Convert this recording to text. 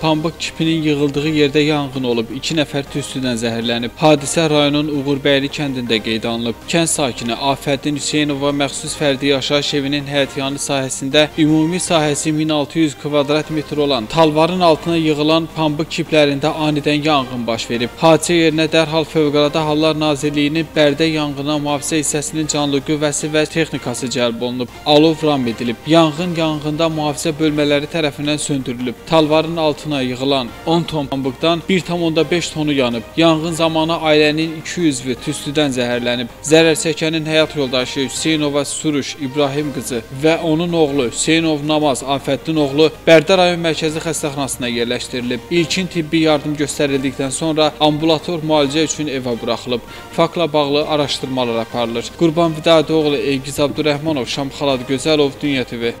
pambıq kipinin yığıldığı yerdə yanğın olub, 2 nəfər tüstüdən zəhərlənib. Hadisə rayonun Uğurbəyli kəndində qeydə alınıb. Kənd sakini Afəddin Hüseynova məxsus fərdi yaşayış evinin həyətyanı sahəsində ümumi sahəsi 1600 kvadrat metr olan talvarın altına yığılan pambıq kiplərində anidən yanğın baş verib. Hadisə yerinə dərhal Fövqəladə Hallar Nazirliyinin Bərdə yanğına mühafizə hissəsinin canlı qüvvəsi və texnikası cəlb olunub. Alov ram edilib. Yanğın yanğında mühafizə bölmələri tərəfindən söndürülüb. Talvarın altına yığılan 10 ton pambıqdan 1,5 tonu yanıb. Yanğın zamanı ailənin 2 üzvü tüstüdən zəhərlənib. Zərər çəkənin həyat yoldaşı Hüseynova Suruş İbrahim qızı və onun oğlu Hüseynov Namaz Afəddin oğlu Bərdə rayon mərkəzi xəstəxanasına yerləşdirilib. İlkin tibbi yardım göstərildikdən sonra ambulator müalicə üçün evə buraxılıb. Faktla bağlı araşdırmalar aparılır. Qurban Vidadoğlu, Elgiz Abdurrəhmanov, Şamxalad Gözəlov, Dünya TV.